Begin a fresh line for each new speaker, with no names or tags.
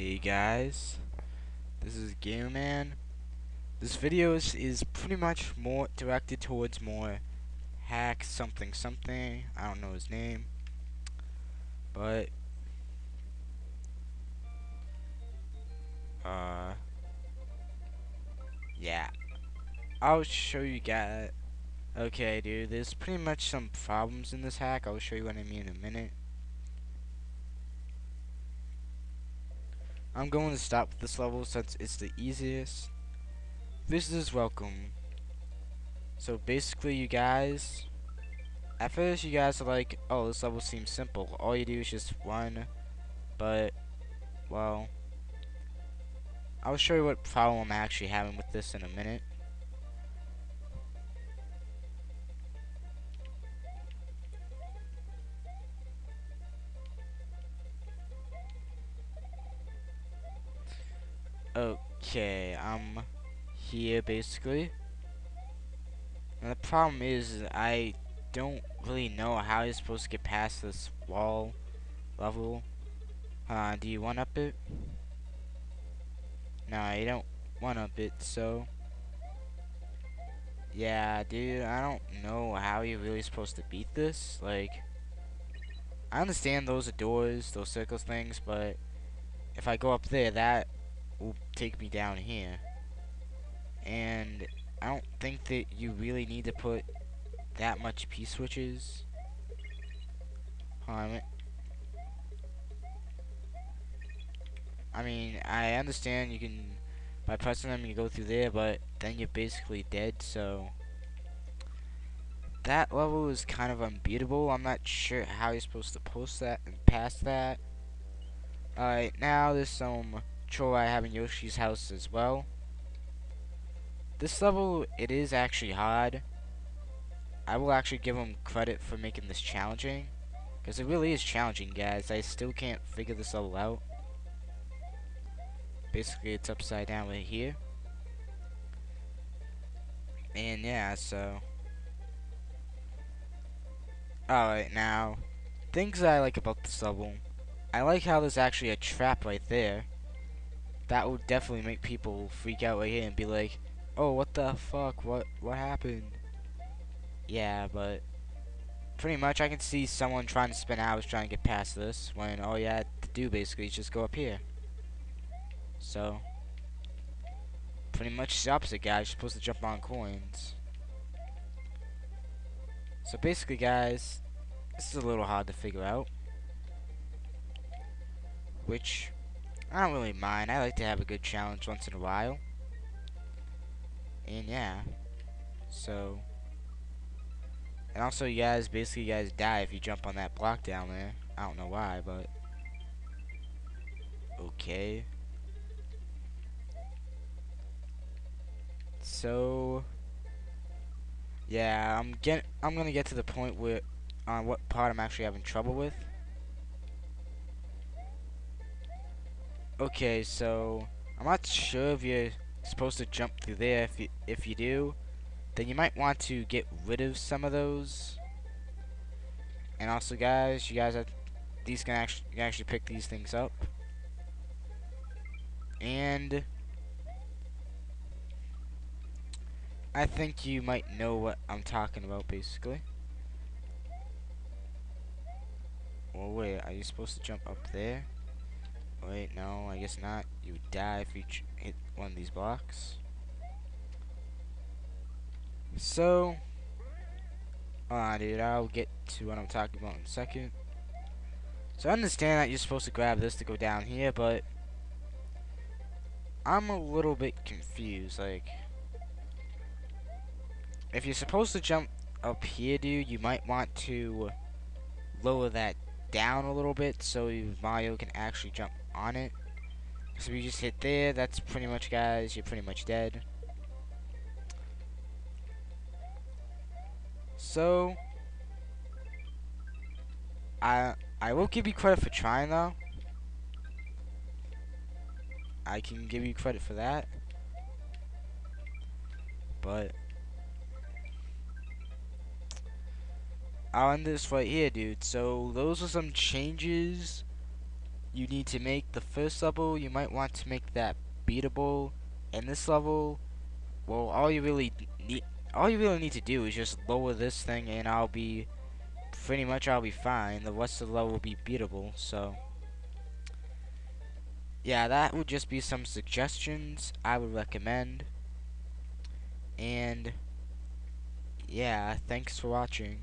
Hey guys, this is Gamerman. This video is, is pretty much more directed towards more hack something something. I don't know his name, but uh, yeah, I'll show you guys. Okay, dude, there's pretty much some problems in this hack. I'll show you what I mean in a minute. I'm going to stop this level since it's the easiest. Visitors welcome. So basically you guys, at first you guys are like, oh this level seems simple. All you do is just run, but, well, I'll show you what problem I'm actually having with this in a minute. Okay, I'm here basically. And the problem is I don't really know how you're supposed to get past this wall level. Uh, do you one up it? No, you don't one up it, so yeah, dude, I don't know how you're really supposed to beat this. Like, I understand those are doors, those circles things, but if I go up there, that will take me down here. And I don't think that you really need to put that much P-switches. on it. I mean, I understand you can, by pressing them, you go through there, but then you're basically dead, so... That level is kind of unbeatable. I'm not sure how you're supposed to post that and pass that. Alright, now there's some troll I have in Yoshi's house as well. This level, it is actually hard. I will actually give him credit for making this challenging. Because it really is challenging, guys. I still can't figure this level out. Basically, it's upside down right here. And yeah, so... Alright, now, things I like about this level. I like how there's actually a trap right there that would definitely make people freak out right here and be like, "Oh, what the fuck? What what happened?" Yeah, but pretty much I can see someone trying to spend hours trying to get past this when all you had to do basically is just go up here. So pretty much the opposite, guys. You're supposed to jump on coins. So basically, guys, this is a little hard to figure out. Which I don't really mind. I like to have a good challenge once in a while. And yeah. So. And also, you guys, basically, you guys die if you jump on that block down there. I don't know why, but. Okay. So. Yeah, I'm get. I'm gonna get to the point where on what part I'm actually having trouble with. Okay, so I'm not sure if you're supposed to jump through there. If you if you do, then you might want to get rid of some of those. And also, guys, you guys have these can actually you can actually pick these things up. And I think you might know what I'm talking about, basically. Oh wait, are you supposed to jump up there? Wait, no, I guess not. You would die if you hit one of these blocks. So, ah, dude, I'll get to what I'm talking about in a second. So I understand that you're supposed to grab this to go down here, but I'm a little bit confused. Like, if you're supposed to jump up here, dude, you might want to lower that down a little bit so Mario can actually jump on it. So we just hit there, that's pretty much, guys, you're pretty much dead. So, I I will give you credit for trying, though. I can give you credit for that. But, I'll end this right here, dude. So, those are some changes you need to make the first level, you might want to make that beatable. And this level, well, all you really need, all you really need to do is just lower this thing, and I'll be pretty much I'll be fine. The rest of the level will be beatable. So, yeah, that would just be some suggestions I would recommend. And yeah, thanks for watching.